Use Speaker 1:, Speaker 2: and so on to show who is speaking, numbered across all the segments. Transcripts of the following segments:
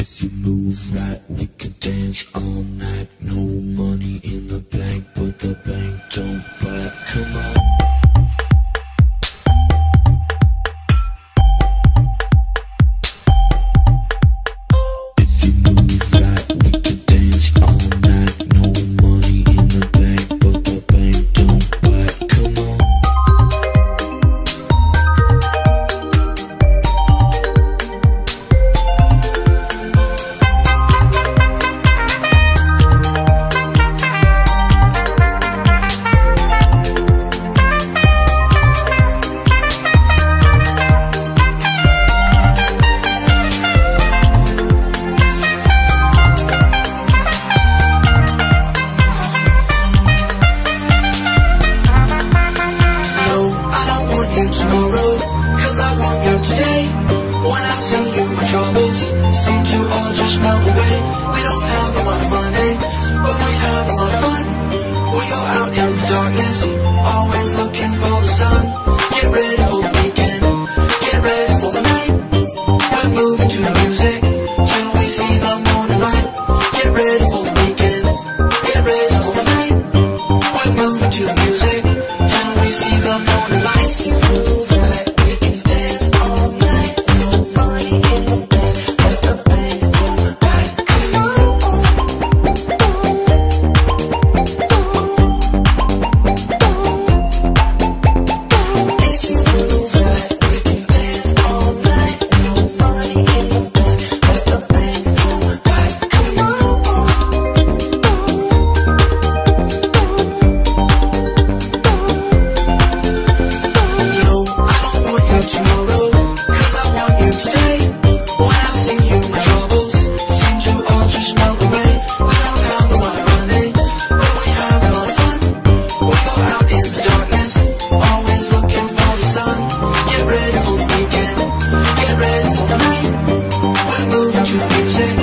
Speaker 1: If you move right, we can dance all night. No money in the bank, but the bank don't bite. Come on.
Speaker 2: music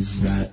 Speaker 2: Move right,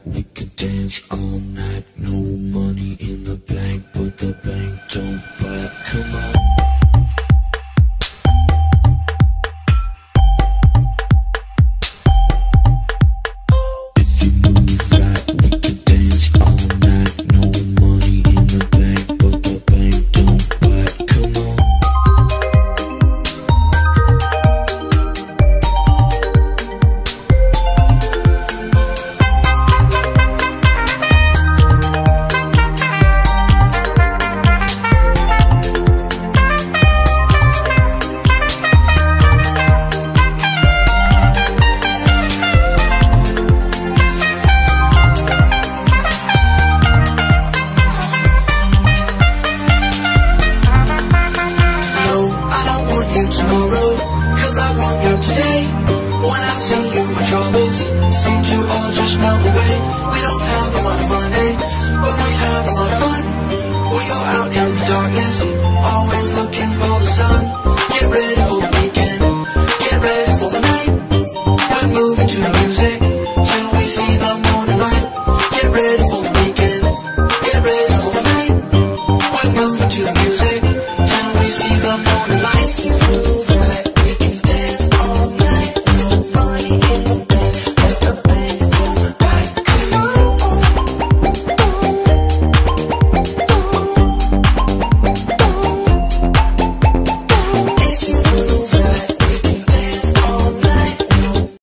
Speaker 2: Our troubles. Seem to all just melt away. We don't have a lot of money, but we have a lot of fun. We go out in the darkness, always looking for the sun. Get ready for the weekend, get ready for the night. We're moving to the music, till we see the morning light. Get ready for the weekend, get ready for the night. We're moving to the music.